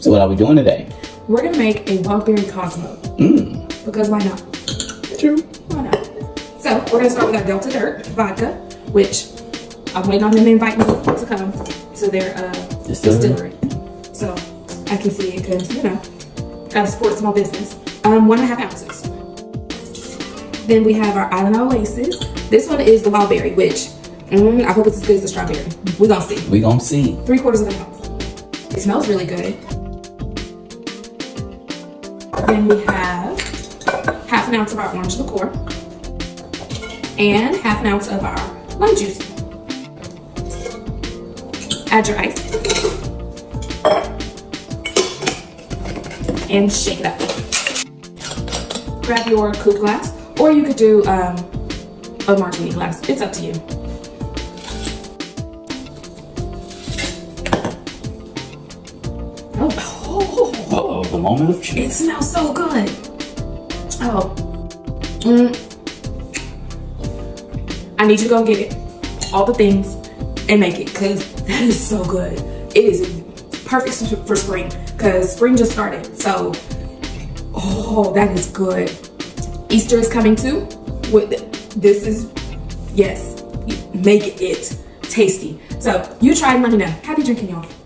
So what are we doing today? We're gonna make a wildberry Cosmo. Mmm. Because why not? True. Why not? So we're gonna start with our Delta Dirt vodka, which I'm waiting on them to invite me to come to their uh, Distillery. distillery. So I can see it because, you know, gotta support small business. Um, one and a half ounces. Then we have our Island Oasis. This one is the wild berry, which mm, I hope it's as good as the strawberry. We're gonna see. We're gonna see. Three quarters of an ounce. It smells really good. Then we have half an ounce of our orange liqueur and half an ounce of our lime juice. Add your ice and shake it up. Grab your coupe glass, or you could do um, a martini glass. It's up to you. The moment of it smells so good. Oh. Mm. I need to go get it. All the things and make it because that is so good. It is perfect for spring because spring just started. So, oh, that is good. Easter is coming too. With this is yes, make it tasty. So you let me know. Happy drinking, y'all.